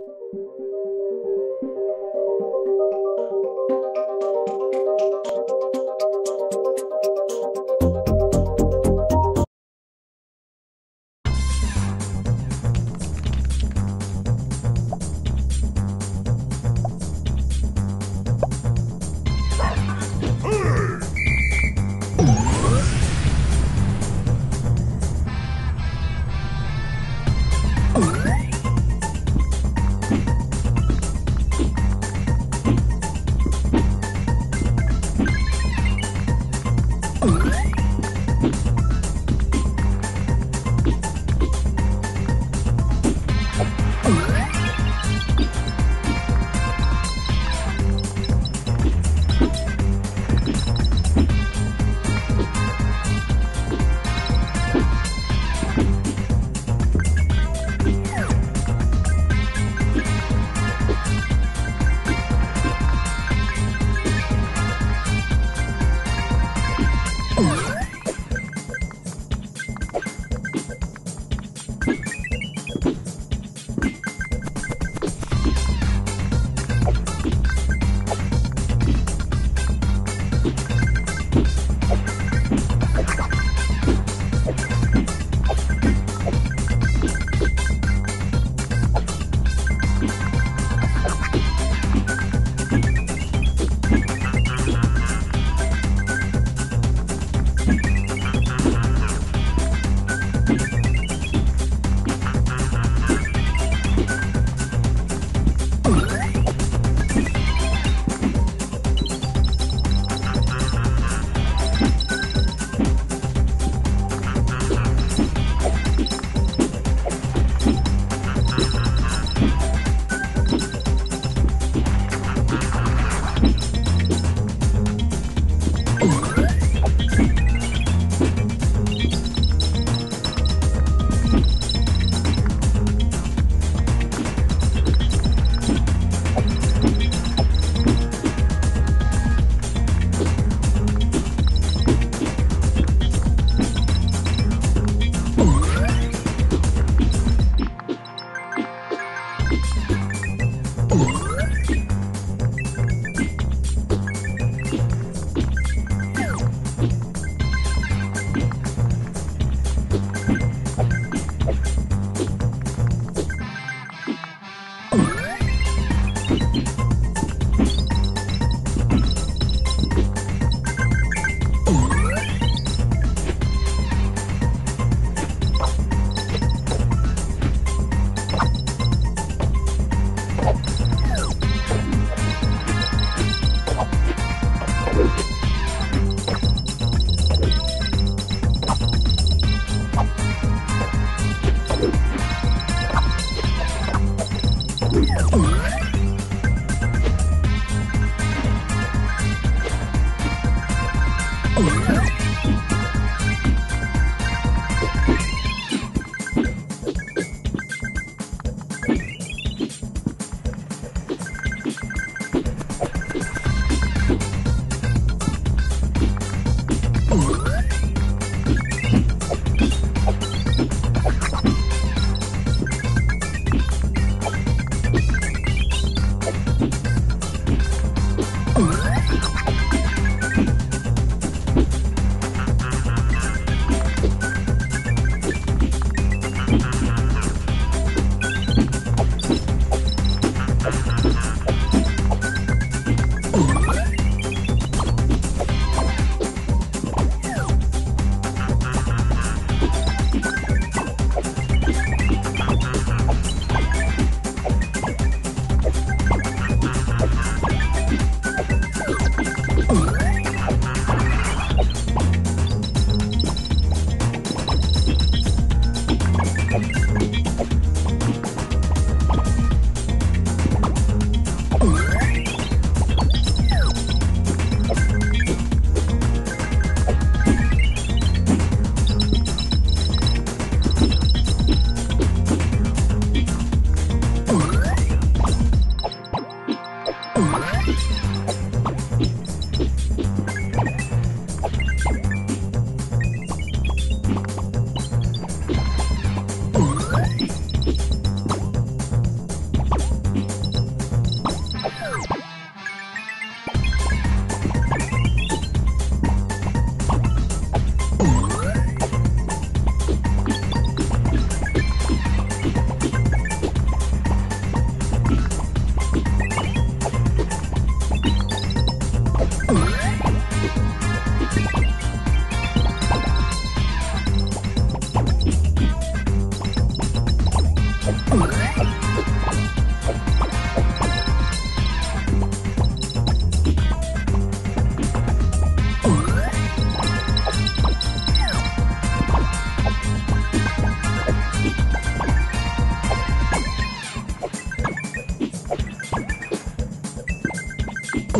you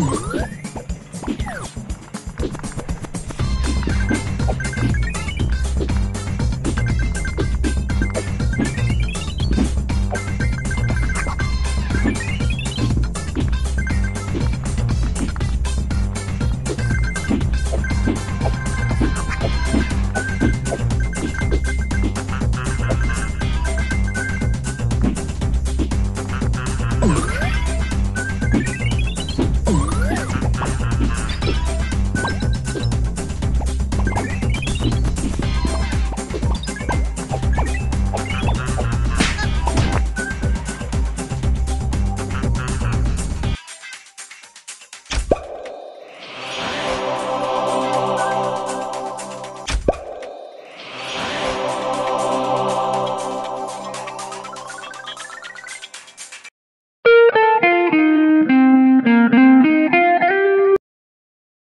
Ooh.